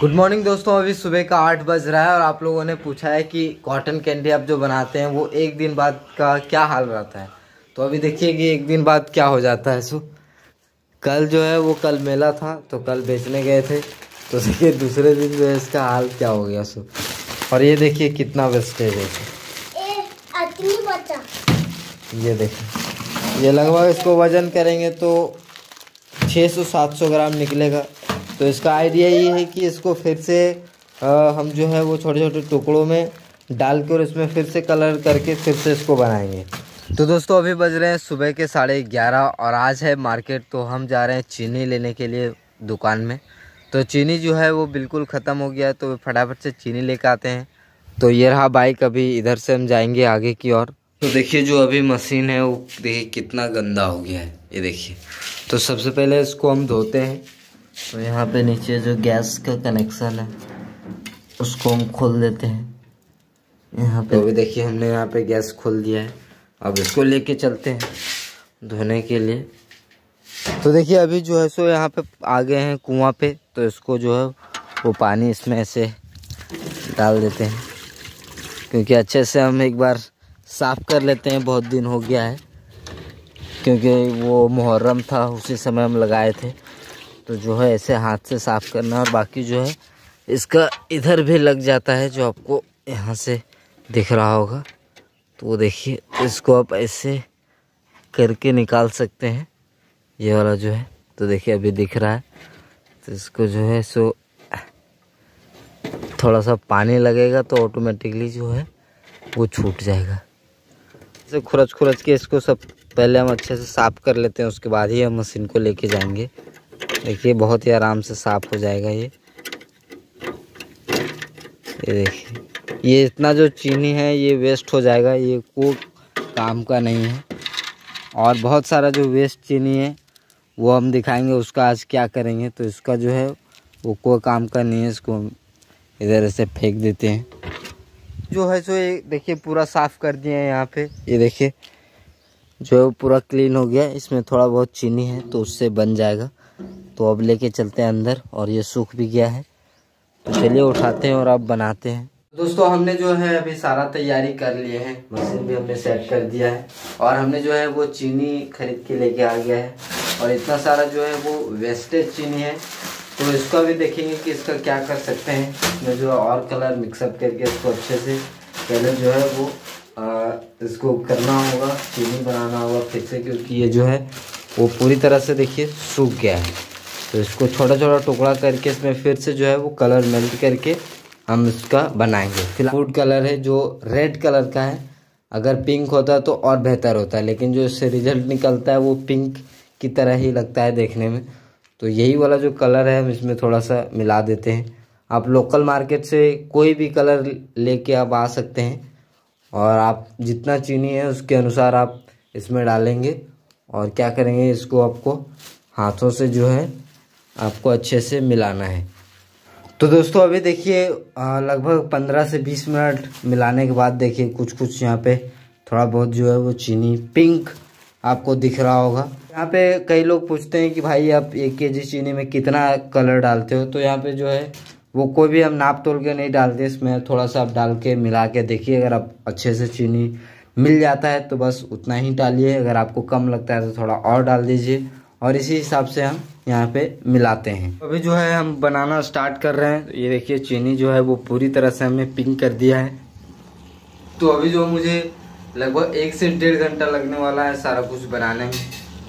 Good morning दोस्तों, अभी सुबह का आठ बज रहा है और आप लोगों ने पूछा है कि कॉटन कैंडी आप जो बनाते हैं, वो एक दिन बाद का क्या हाल रहता है? तो अभी देखिए कि एक दिन बाद क्या हो जाता है, सो। कल जो है वो कल मेला था तो कल बेचने गए थे। तो देखिए, दूसरे दिन जो है इसका हाल क्या हो गया, सो। और ये देखिए कितना वेस्टेज है ये देखिए, ये लगभग इसको वज़न करेंगे तो 600-700 ग्राम निकलेगा। तो इसका आइडिया ये है कि इसको फिर से आ, हम जो है वो छोटे छोटे टुकड़ों में डाल के और इसमें फिर से कलर करके फिर से इसको बनाएँगे। तो दोस्तों अभी बज रहे हैं सुबह के साढ़े ग्यारह और आज है मार्केट तो हम जा रहे हैं चीनी लेने के लिए दुकान में। तो चीनी जो है वो बिल्कुल ख़त्म हो गया तो फटाफट से चीनी लेकर आते हैं। तो ये रहा बाइक अभी इधर से हम जाएँगे आगे की ओर। तो देखिए जो अभी मशीन है वो देखिए कितना गंदा हो गया है ये देखिए। तो सबसे पहले इसको हम धोते हैं। तो यहाँ पे नीचे जो गैस का कनेक्शन है, उसको हम खोल देते हैं। यहाँ पे अभी देखिए, हमने यहाँ पे गैस खोल दिया है। अब इसको लेके चलते हैं धोने के लिए। तो देखिए, अभी जो है सो यहाँ पे आ गए हैं कुआँ पे तो इसको जो है वो पानी इसमें ऐसे डाल देते हैं। क्योंकि अच्छे से हम एक बार साफ़ कर लेते हैं, बहुत दिन हो गया है। क्योंकि वो मुहर्रम था, उसी समय हम लगाए थे। तो जो है ऐसे हाथ से साफ़ करना और बाकी जो है इसका इधर भी लग जाता है जो आपको यहाँ से दिख रहा होगा। तो वो देखिए, इसको आप ऐसे करके निकाल सकते हैं। ये वाला जो है तो देखिए अभी दिख रहा है। तो इसको जो है सो थोड़ा सा पानी लगेगा तो ऑटोमेटिकली जो है वो छूट जाएगा। जैसे खुरच खुरच के इसको सब पहले हम अच्छे से साफ़ कर लेते हैं, उसके बाद ही हम मशीन को लेके जाएँगे। देखिए, बहुत ही आराम से साफ़ हो जाएगा ये। ये देखिए, ये इतना जो चीनी है, ये वेस्ट हो जाएगा, ये को काम का नहीं है। और बहुत सारा जो वेस्ट चीनी है, वो हम दिखाएँगे, उसका आज क्या करेंगे तो इसका जो है, वो कोई काम का नहीं है, इसको इधर से फेंक देते हैं। जो है सो ये देखिए, पूरा साफ़ कर दिए हैं यहाँ पे। ये देखिए, जो है, वो पूरा क्लीन हो गया इसमें थोड़ा बहुत चीनी है तो उससे बन जाएगा। तो अब लेके चलते हैं अंदर और ये सूख भी गया है। तो चलिए उठाते हैं और अब बनाते हैं। दोस्तों हमने जो है अभी सारा तैयारी कर लिए हैं। मशीन भी हमने सेट कर दिया है और हमने जो है वो चीनी खरीद के लेके आ गया है और इतना सारा जो है वो वेस्टेज चीनी है। तो इसका भी देखेंगे कि इसका क्या कर सकते हैं। इसमें जो और कलर मिक्सअप करके इसको अच्छे से पहले जो है वो आ, इसको करना होगा चीनी बनाना होगा फिर से क्योंकि ये जो है वो पूरी तरह से देखिए सूख गया है। तो इसको छोटा छोटा टुकड़ा करके इसमें फिर से जो है वो कलर मेल्ट करके हम इसका बनाएँगे। फ़िलहाल फ़ूड कलर है जो रेड कलर का है। अगर पिंक होता तो और बेहतर होता है लेकिन जो इससे रिज़ल्ट निकलता है वो पिंक की तरह ही लगता है देखने में। तो यही वाला जो कलर है हम इसमें थोड़ा सा मिला देते हैं। आप लोकल मार्केट से कोई भी कलर लेके आप आ सकते हैं। और आप जितना चीनी है उसके अनुसार आप इसमें डालेंगे। और क्या करेंगे इसको आपको हाथों से जो है आपको अच्छे से मिलाना है। तो दोस्तों, अभी देखिए लगभग पंद्रह से बीस मिनट मिलाने के बाद देखिए कुछ कुछ यहाँ पे थोड़ा बहुत जो है वो चीनी पिंक आपको दिख रहा होगा। यहाँ पे कई लोग पूछते हैं कि भाई, आप एक के जी चीनी में कितना कलर डालते हो? तो यहाँ पे जो है, वो कोई भी हम नाप तोल के नहीं डालते, इसमें थोड़ा सा आप डाल के मिला के देखिए, अगर आप अच्छे से चीनी मिल जाता है तो बस उतना ही डालिए। अगर आपको कम लगता है तो थोड़ा और डाल दीजिए। और इसी हिसाब से हम यहाँ पे मिलाते हैं। अभी जो है, हम बनाना स्टार्ट कर रहे हैं। ये देखिए, चीनी जो है, वो पूरी तरह से हमने पिंक कर दिया है। तो अभी जो मुझे लगभग एक से डेढ़ घंटा लगने वाला है सारा कुछ बनाने में।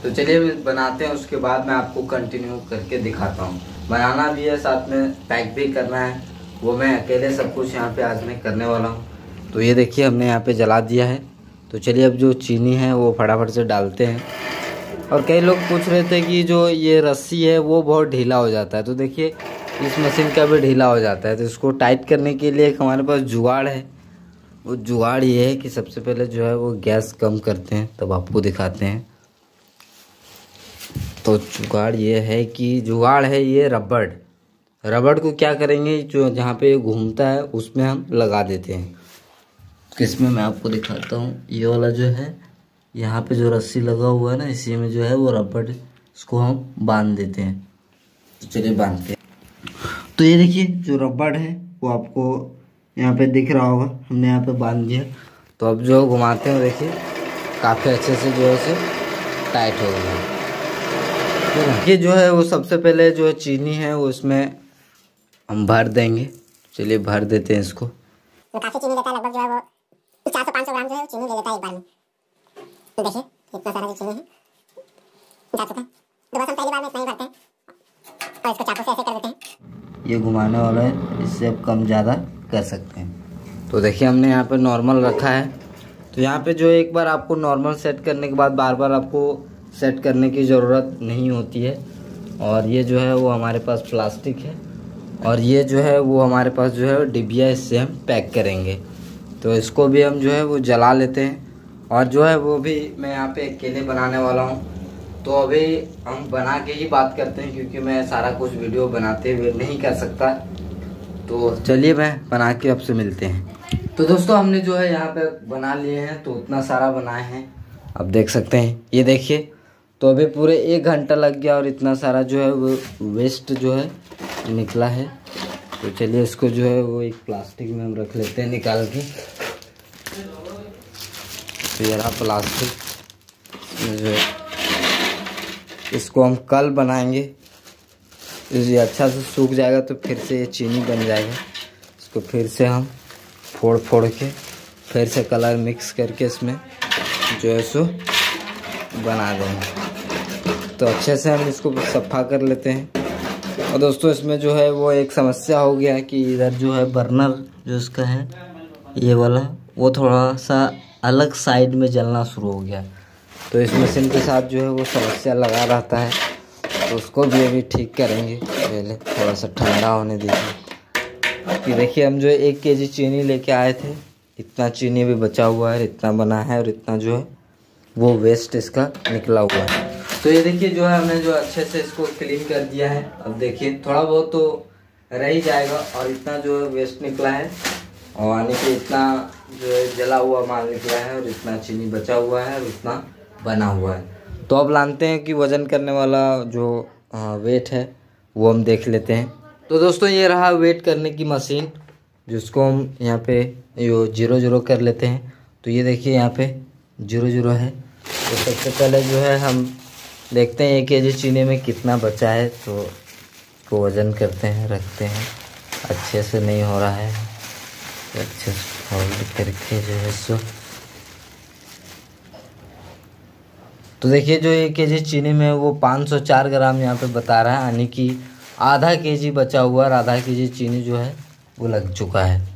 तो चलिए बनाते हैं। उसके बाद मैं आपको कंटिन्यू करके दिखाता हूँ। बनाना भी है, साथ में पैक भी करना है। वो मैं अकेले सब कुछ यहाँ पे आज मैं करने वाला हूँ। तो ये देखिए, हमने यहाँ पे जला दिया है। तो चलिए अब जो चीनी है वो फटाफट से डालते हैं। और कई लोग पूछ रहे थे कि जो ये रस्सी है, वो बहुत ढीला हो जाता है। तो देखिए, इस मशीन का भी ढीला हो जाता है। तो इसको टाइट करने के लिए हमारे पास जुगाड़ है। वो जुगाड़ ये है कि सबसे पहले जो है वो गैस कम करते हैं, तब आपको दिखाते हैं। तो जुगाड़ ये है कि जुगाड़ है ये रबड़। रबड़ को क्या करेंगे? जो जहाँ पे घूमता है, उसमें हम लगा देते हैं। किसमें मैं आपको दिखाता हूँ। ये वाला जो है, यहाँ पे जो रस्सी लगा हुआ है ना, इसी में जो है वो रबड़ इसको हम बाँध देते हैं। तो चलिए बांधते हैं। तो ये देखिए, जो रबड़ है, वो आपको यहाँ पे दिख रहा होगा। हमने यहाँ पे बाँध दिया। तो अब जो घुमाते हैं, देखिए, काफ़ी अच्छे से जो है उसे टाइट हो गया ये जो है, वो सबसे पहले जो है चीनी है, वो इसमें हम भर देंगे। चलिए भर देते हैं इसको। काफ़ी चीनी है, लगभग जो है वो चार सौ पाँच सौ ग्राम जो है चीनी ले लेता है एक बार में। तो देखिए, इतना सारा जो चीनी है। जा चुका है। दोबारा हम पहली बार में इतना ही भरते हैं। और इसको चाकू से ऐसे कर देते हैं। ये घुमाने वाला है, इससे आप कम ज़्यादा कर सकते हैं। तो देखिए, हमने यहाँ पे नॉर्मल रखा है। तो यहाँ पे जो एक बार आपको नॉर्मल सेट करने के बाद बार बार आपको सेट करने की ज़रूरत नहीं होती है। और ये जो है, वो हमारे पास प्लास्टिक है। और ये जो है, वो हमारे पास जो है डिबिया इससे हम पैक करेंगे। तो इसको भी हम जो है वो जला लेते हैं। और जो है वो भी मैं यहाँ पे अकेले बनाने वाला हूँ। तो अभी हम बना के ही बात करते हैं, क्योंकि मैं सारा कुछ वीडियो बनाते हुए नहीं कर सकता। तो चलिए मैं बना के आपसे मिलते हैं। तो दोस्तों, हमने जो है यहाँ पे बना लिए हैं तो उतना सारा बनाए हैं। अब देख सकते हैं, ये देखिए तो अभी पूरे एक घंटा लग गया और इतना सारा जो है वो वेस्ट जो है निकला है। तो चलिए इसको जो है वो एक प्लास्टिक में हम रख लेते हैं निकाल के। तो ये रहा प्लास्टिक। जो है, इसको हम कल बनाएँगे। ये अच्छा से सूख जाएगा तो फिर से ये चीनी बन जाएगा। इसको फिर से हम फोड़ फोड़ के, फिर से कलर मिक्स करके इसमें जो है सो बना देंगे। तो अच्छे से हम इसको सफ़ा कर लेते हैं। और दोस्तों, इसमें जो है वो एक समस्या हो गया कि इधर जो है बर्नर जो इसका है, ये वाला, वो थोड़ा सा अलग साइड में जलना शुरू हो गया। तो इस मशीन के साथ जो है वो समस्या लगा रहता है। तो उसको भी अभी ठीक करेंगे। पहले थोड़ा सा ठंडा होने दीजिए। कि देखिए, हम जो है एक के जी चीनी लेके आए थे। इतना चीनी भी बचा हुआ है, इतना बना है और इतना जो है वो वेस्ट इसका निकला हुआ है। तो ये देखिए, जो है हमने जो अच्छे से इसको क्लीन कर दिया है। अब देखिए, थोड़ा बहुत तो रह ही जाएगा और इतना जो वेस्ट निकला है और यानी कि इतना जो है जला हुआ माल निकला है और इतना चीनी बचा हुआ है और इतना बना हुआ है। तो अब लानते हैं कि वज़न करने वाला जो वेट है, वो हम देख लेते हैं। तो दोस्तों, ये रहा वेट करने की मशीन जिसको हम यहाँ पे यो ज़ीरो ज़ीरो कर लेते हैं। तो ये देखिए, यहाँ पे ज़ीरो ज़ीरो है। तो सबसे पहले जो है हम देखते हैं एक के जी चीनी में कितना बचा है तो उसको वज़न करते हैं, रखते हैं। अच्छे से नहीं हो रहा है। तो अच्छे से होल्ड करके जो है सो। तो देखिए, जो एक के जी चीनी में वो 504 ग्राम यहाँ पे बता रहा है, यानी कि आधा के जी बचा हुआ और आधा के जी चीनी जो है, वो लग चुका है।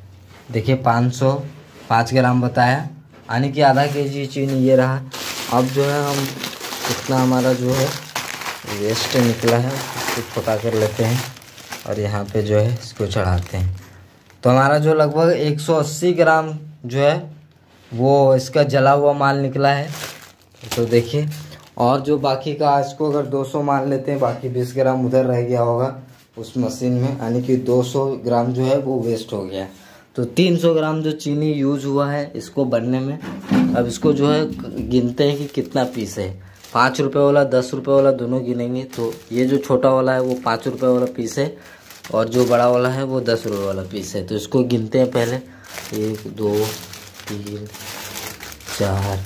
देखिए 505 ग्राम बताया। यानी कि आधा के जी चीनी ये रहा। अब जो है हम कितना हमारा जो है वेस्ट निकला है, उसको छोटा कर लेते हैं और यहाँ पे जो है, इसको चढ़ाते हैं। तो हमारा जो लगभग 180 ग्राम जो है, वो इसका जला हुआ माल निकला है। तो देखिए, और जो बाकी का, इसको अगर 200 मान लेते हैं, बाकी 20 ग्राम उधर रह गया होगा, उस मशीन में, यानी कि 200 ग्राम जो है, वो वेस्ट हो गया। तो 300 ग्राम जो चीनी यूज़ हुआ है, इसको बनने में, अब इसको जो है, गिनते हैं कि कितना पीस है। पाँच रुपये वाला, दस रुपये वाला दोनों गिनेंगे तो ये जो छोटा वाला है वो पाँच रुपये वाला पीस है और जो बड़ा वाला है वो दस रुपये वाला पीस है। तो इसको गिनते हैं पहले। एक, दो, तीन, चार,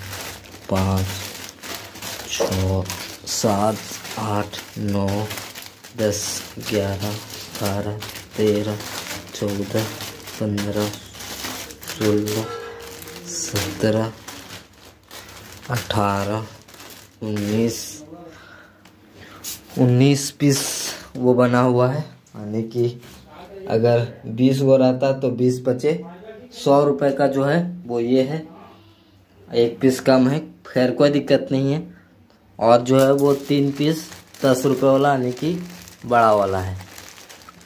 पाँच, छः, सात, आठ, नौ, दस, ग्यारह, बारह, तेरह, चौदह, पंद्रह, सोलह, सत्रह, अठारह उन्नीस उन्नीस पीस वो बना हुआ है। यानी कि अगर बीस वो रहता तो बीस बचे सौ रुपए का जो है, वो ये है। एक पीस कम है, खैर कोई दिक्कत नहीं है। और जो है वो तीन पीस दस रुपये वाला, यानी कि बड़ा वाला है।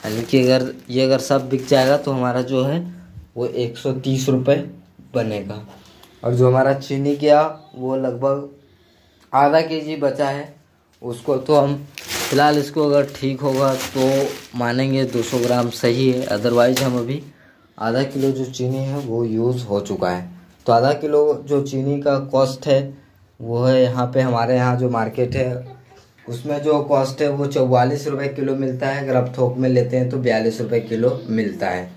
यानी कि अगर ये अगर सब बिक जाएगा तो हमारा जो है, वो एक सौ तीस रुपये बनेगा। और जो हमारा चीनी गया, वो लगभग आधा के जी बचा है, उसको तो हम फ़िलहाल इसको अगर ठीक होगा तो मानेंगे 200 ग्राम सही है। अदरवाइज़ हम अभी आधा किलो जो चीनी है वो यूज़ हो चुका है। तो आधा किलो जो चीनी का कॉस्ट है, वो है यहाँ पे हमारे यहाँ जो मार्केट है, उसमें जो कॉस्ट है वो चौवालीस रुपये किलो मिलता है। अगर आप थोक में लेते हैं तो बयालीस रुपये किलो मिलता है।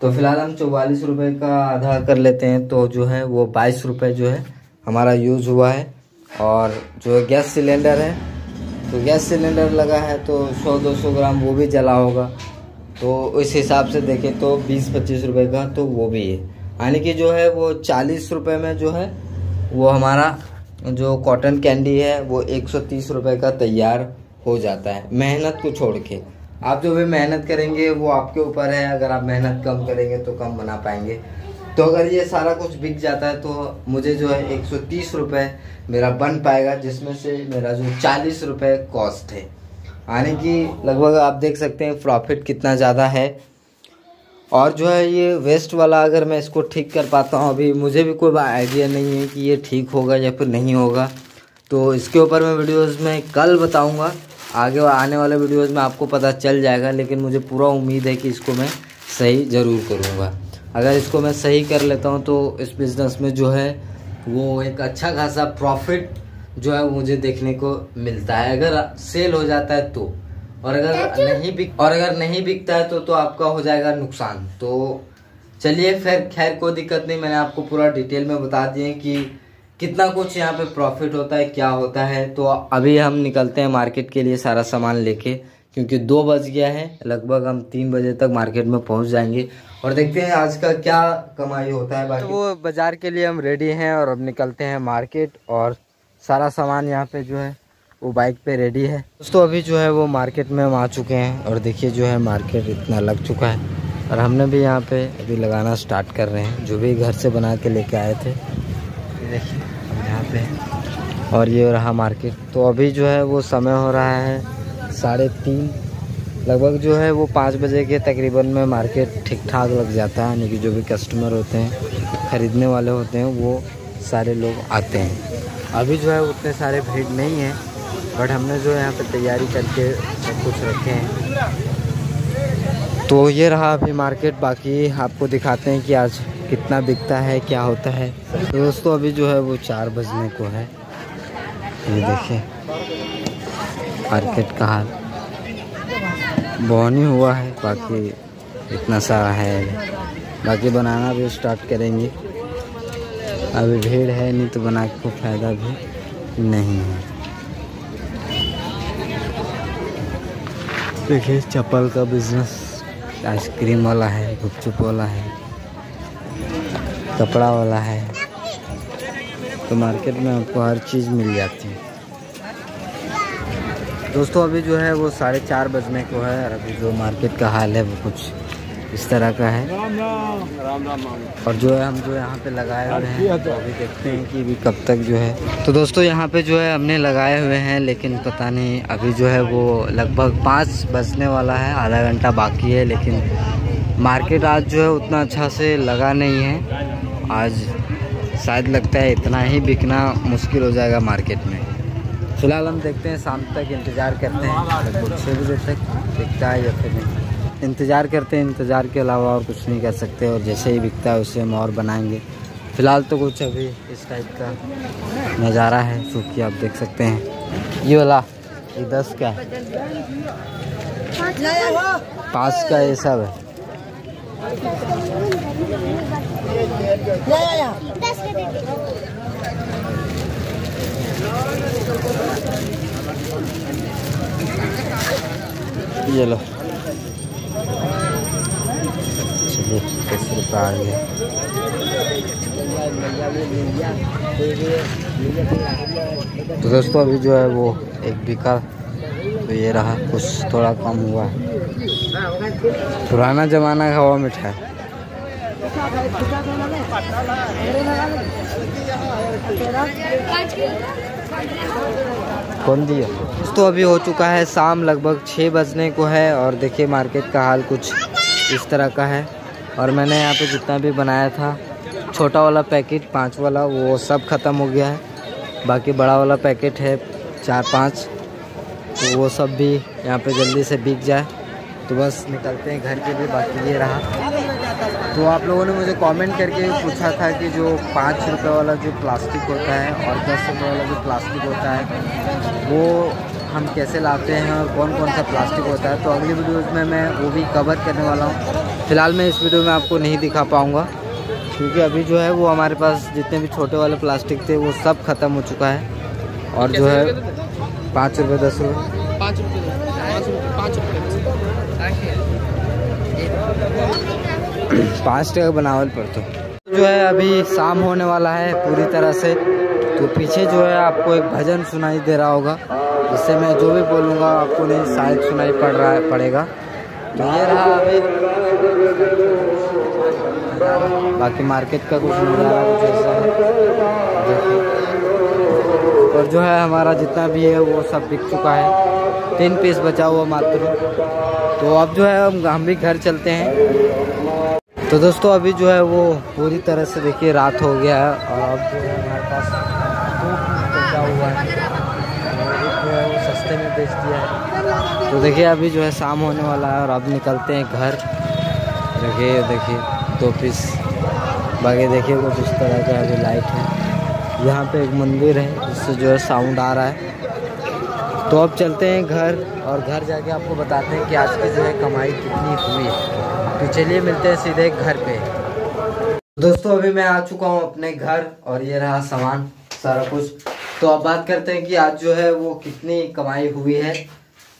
तो फ़िलहाल हम चौवालीस रुपये का आधा कर लेते हैं तो जो है वो बाईस रुपये जो है हमारा यूज़ हुआ है। और जो गैस सिलेंडर है तो गैस सिलेंडर लगा है तो सौ, दो सौ ग्राम वो भी जला होगा। तो उस हिसाब से देखें तो बीस, पच्चीस रुपये का तो वो भी है। यानी कि जो है वो चालीस रुपये में जो है, वो हमारा जो कॉटन कैंडी है, वो एक सौ तीस रुपये का तैयार हो जाता है। मेहनत को छोड़ के। आप जो भी मेहनत करेंगे, वो आपके ऊपर है। अगर आप मेहनत कम करेंगे तो कम बना पाएँगे। तो अगर ये सारा कुछ बिक जाता है तो मुझे जो है एक सौ तीस रुपये मेरा बन पाएगा, जिसमें से मेरा जो चालीस रुपये कॉस्ट है। यानी कि लगभग आप देख सकते हैं प्रॉफिट कितना ज़्यादा है। और जो है ये वेस्ट वाला अगर मैं इसको ठीक कर पाता हूँ, अभी मुझे भी कोई आइडिया नहीं है कि ये ठीक होगा या फिर नहीं होगा। तो इसके ऊपर मैं वीडियोस में कल बताऊँगा। आगे आने वाले वीडियोस में आपको पता चल जाएगा, लेकिन मुझे पूरा उम्मीद है कि इसको मैं सही ज़रूर करूँगा। अगर इसको मैं सही कर लेता हूँ तो इस बिज़नेस में जो है वो एक अच्छा खासा प्रॉफिट जो है मुझे देखने को मिलता है। अगर सेल हो जाता है तो। और अगर नहीं बिक और अगर नहीं बिकता है तो तो आपका हो जाएगा नुकसान। तो चलिए फिर खैर कोई दिक्कत नहीं। मैंने आपको पूरा डिटेल में बता दिए कि कितना कुछ यहाँ पे प्रॉफिट होता है क्या होता है। तो अभी हम निकलते हैं मार्केट के लिए सारा सामान लेके। क्योंकि दो बज गया है, लगभग हम तीन बजे तक मार्केट में पहुँच जाएँगे। और देखते हैं आज का क्या कमाई होता है तो वो बाज़ार के लिए हम रेडी हैं और अब निकलते हैं मार्केट और सारा सामान यहाँ पे जो है, वो बाइक पे रेडी है। दोस्तों, अभी जो है वो मार्केट में हम आ चुके हैं और देखिए जो है मार्केट इतना लग चुका है। और हमने भी यहाँ पे अभी लगाना स्टार्ट कर रहे हैं, जो भी घर से बना के लेके आए थे। देखिए यहाँ पे और ये रहा मार्केट तो अभी जो है वो समय हो रहा है साढ़े तीन। लगभग जो है वो पाँच बजे के तकरीबन में मार्केट ठीक ठाक लग जाता है, यानी कि जो भी कस्टमर होते हैं, ख़रीदने वाले होते हैं, वो सारे लोग आते हैं। अभी जो है उतने सारे भीड़ नहीं है, बट हमने जो है यहाँ पर तैयारी करके सब कुछ रखे हैं। तो ये रहा अभी मार्केट, बाकी आपको दिखाते हैं कि आज कितना बिकता है, क्या होता है। तो दोस्तों, अभी जो है वो चार बजने को है। ये देखिए। मार्केट का हाल बोनी हुआ है, बाकी इतना सारा है बाकी बनाना भी स्टार्ट करेंगे। अभी भीड़ है नहीं तो बना के कोई फ़ायदा भी नहीं है। देखिए, चप्पल का बिज़नेस आइसक्रीम वाला है, गुपचुप वाला है, कपड़ा वाला है। तो मार्केट में आपको हर चीज़ मिल जाती है। दोस्तों अभी जो है वो साढ़े चार बजने को है और अभी जो मार्केट का हाल है वो कुछ इस तरह का है। राम राम। राम और जो है हम जो यहाँ पे लगाए हुए हैं तो अभी देखते हैं कि अभी कब तक जो है। तो दोस्तों यहाँ पे जो है हमने लगाए हुए हैं लेकिन पता नहीं अभी जो है वो लगभग पाँच बजने वाला है आधा घंटा बाकी है लेकिन मार्केट आज जो है उतना अच्छा से लगा नहीं है। आज शायद लगता है इतना ही बिकना मुश्किल हो जाएगा मार्केट में। फ़िलहाल हम देखते हैं शाम तक इंतज़ार करते हैं। छः बजे तक बिकता है या फिर नहीं। इंतज़ार करते हैं, इंतज़ार के अलावा और कुछ नहीं कर सकते और जैसे ही बिकता है उसे हम और बनाएँगे। फ़िलहाल तो कुछ अभी इस टाइप का नज़ारा है क्योंकि आप देख सकते हैं। ये वाला, ये दस का पाँच का ये सब है। ये लो। चलिए दस रुपये आ गया तो दोस्तों अभी जो है वो एक बिका तो ये रहा कुछ थोड़ा कम हुआ। है पुराना ज़माना का हवा मिठा है कौन दिया? तो अभी हो चुका है, शाम लगभग छः बजने को है और देखिए मार्केट का हाल कुछ इस तरह का है। और मैंने यहाँ पे जितना भी बनाया था, छोटा वाला पैकेट पाँच वाला, वो सब ख़त्म हो गया है। बाकी बड़ा वाला पैकेट है चार पाँच तो वो सब भी यहाँ पे जल्दी से बिक जाए। तो बस निकलते हैं घर के लिए, बाकी ये रहा। तो आप लोगों ने मुझे कमेंट करके पूछा था कि जो पाँच रुपये वाला जो प्लास्टिक होता है और दस रुपये वाला जो प्लास्टिक होता है, वो हम कैसे लाते हैं और कौन कौन सा प्लास्टिक होता है? तो अगली वीडियोज़ में मैं वो भी कवर करने वाला हूँ। फ़िलहाल मैं इस वीडियो में आपको नहीं दिखा पाऊँगा, क्योंकि अभी जो है वो हमारे पास जितने भी छोटे वाले प्लास्टिक थे, वो सब ख़त्म हो चुका है। और जो है पाँच रुपये दस रुपये पाँच रुपये पाँच टका बनावल पर तो जो है अभी शाम होने वाला है पूरी तरह से। तो पीछे जो है आपको एक भजन सुनाई दे रहा होगा, जिससे मैं जो भी बोलूँगा आपको नहीं, शायद सुनाई पड़ रहा है, पड़ेगा। तो ये रहा अभी। बाकी मार्केट का कुछ नज़ारा कुछ ऐसा है। और जो है हमारा जितना भी है वो सब बिक चुका है। तीन पीस बचा हुआ मात्र। तो अब जो है हम हम भी घर चलते हैं। तो दोस्तों, अभी जो है वो पूरी तरह से देखिए रात हो गया है और अब जो है हमारे पास बचा हुआ है। है वो सस्ते में बेच दिया है। तो देखिए, अभी जो है शाम होने वाला है और अब निकलते हैं घर। देखिए देखिए दो पीस बाकी देखिए, कुछ इस तरह का अभी लाइट है। यहाँ पे एक मंदिर है, जिससे जो है साउंड आ रहा है। तो अब चलते हैं घर और घर जाके आपको बताते हैं कि आज की जो है कमाई कितनी हुई। है तो चलिए मिलते हैं सीधे घर पे। दोस्तों अभी मैं आ चुका हूँ अपने घर और ये रहा सामान सारा कुछ। तो अब बात करते हैं कि आज जो है वो कितनी कमाई हुई है।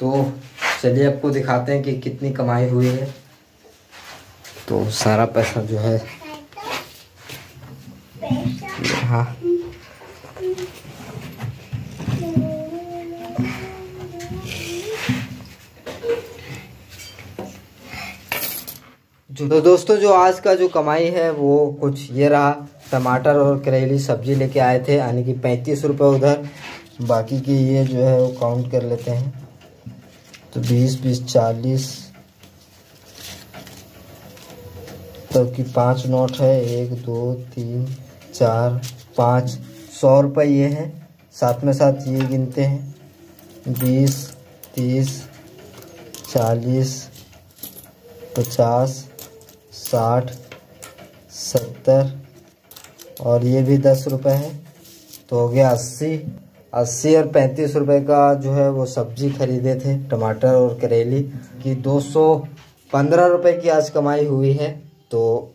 तो चलिए आपको दिखाते हैं कि कितनी कमाई हुई है। तो सारा पैसा जो है हाँ। तो दोस्तों, जो आज का जो कमाई है, वो कुछ ये रहा। टमाटर और करेली सब्ज़ी लेके आए थे, यानी कि पैंतीस रुपये उधर। बाकी की ये जो है, वो काउंट कर लेते हैं। तो बीस बीस, चालीस। तो कि पाँच नोट है, एक, दो, तीन, चार, पाँच। सौ रुपये ये है। साथ में साथ ये गिनते हैं। बीस, तीस, चालीस, पचास साठ, सत्तर, और ये भी दस रुपये है। तो हो गया अस्सी। अस्सी और पैंतीस रुपए का जो है वो सब्ज़ी खरीदे थे, टमाटर और करेली, की दो सौ पंद्रह रुपये की आज कमाई हुई है। तो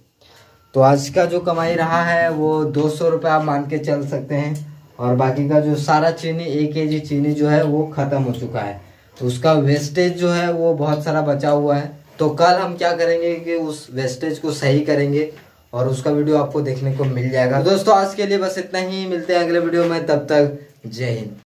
तो आज का जो कमाई रहा है, वो दो सौ रुपये आप मान के चल सकते हैं। और बाकी का जो सारा चीनी, एक के जी चीनी जो है, वो ख़त्म हो चुका है। तो उसका वेस्टेज जो है, वो बहुत सारा बचा हुआ है। तो कल हम क्या करेंगे कि उस वेस्टेज को सही करेंगे और उसका वीडियो आपको देखने को मिल जाएगा। दोस्तों, आज के लिए बस इतना ही। मिलते हैं अगले वीडियो में। तब तक जय हिंद।